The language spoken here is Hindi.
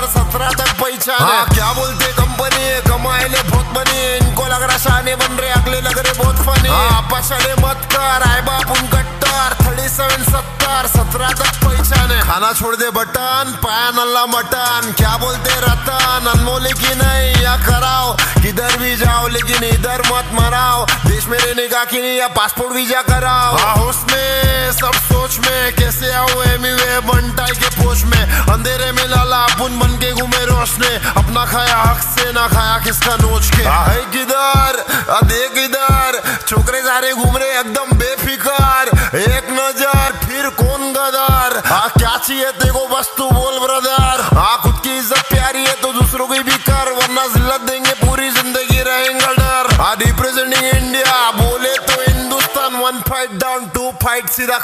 सत्तर सत्रह तक पहचान हाँ, क्या बोलते कंपनी है कमाए ले बहुत बनी। इनको लग रहा शाने बन रहे अगले लग रहे बहुत फनी। हाँ, पछले मत कर आए बाप उन कट्टर। थर्टी सेवन सत्तर सत्रह तक पहचान है खाना छोड़ दे बटन पाया नल्ला मटन। क्या बोलते रतन अनमोले की नहीं या कराओ। किधर भी जाओ लेकिन इधर मत मराओ। देश में रहने का कि नहीं या पासपोर्ट वीज़ा कराओ। हाउस में सब सोच में कैसे आओ एमी वे बनटाई के पोच में। अंधेरे में अपन बन के घूमे रोशने। अपना खाया हक से ना खाया किसका नोच के। है। किधर? देख इधर छोकरे सारे घूम रहे एकदम बेफिकर। एक नज़र फिर कौन गदर? आ क्या चाहिए तेको बस तू बोल ब्रदर। आ खुद की इज़्ज़त प्यारी है तो दूसरों की भी कर वरना जिल्लत देंगे पूरी ज़िंदगी रहेंगे डर। आ रिप्रेजेंटिंग इंडिया बोले तो Hindustan one fight down to fight सीधा